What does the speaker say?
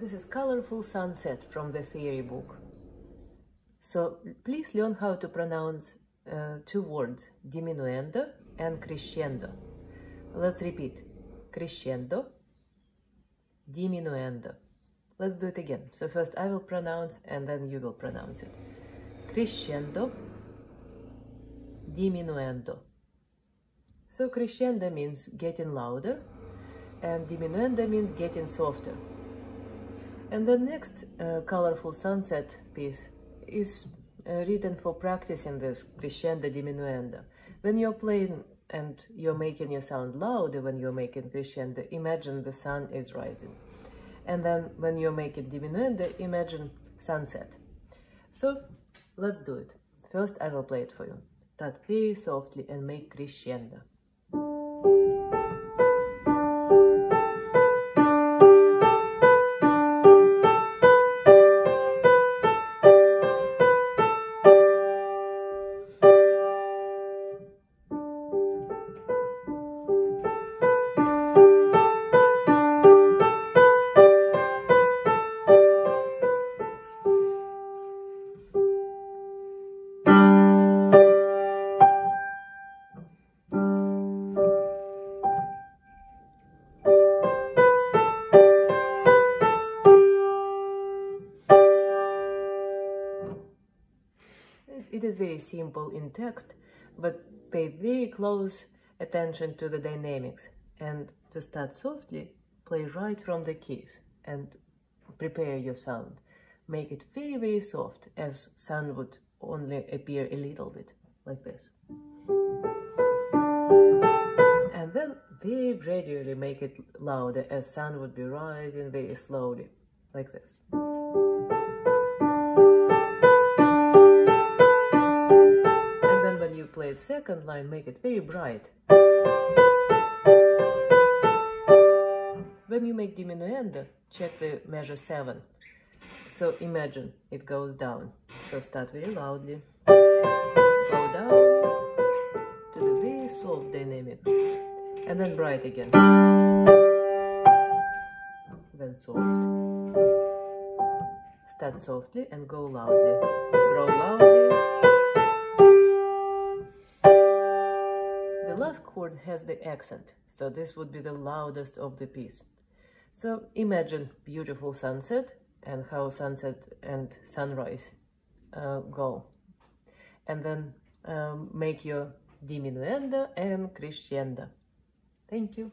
This is Colorful Sunset from the theory book. So please learn how to pronounce uh, two words, diminuendo and crescendo. Let's repeat. Crescendo, diminuendo. Let's do it again. So first I will pronounce and then you will pronounce it. Crescendo, diminuendo. So crescendo means getting louder and diminuendo means getting softer. And the next uh, colorful sunset piece is uh, written for practicing this crescendo diminuendo. When you're playing and you're making your sound louder when you're making crescendo, imagine the sun is rising. And then when you're making diminuendo, imagine sunset. So let's do it. First I will play it for you. Start very softly and make crescendo. It is very simple in text, but pay very close attention to the dynamics. And to start softly, play right from the keys and prepare your sound. Make it very, very soft, as sun would only appear a little bit, like this. And then very gradually make it louder, as sun would be rising very slowly, like this. Second line, make it very bright. When you make diminuendo, check the measure 7. So imagine it goes down. So start very loudly. Go down to the very soft dynamic. And then bright again. Then soft. Start softly and go loudly. Grow loudly. Chord has the accent, so this would be the loudest of the piece. So imagine beautiful sunset and how sunset and sunrise uh, go. And then um, make your diminuendo and crescendo. Thank you.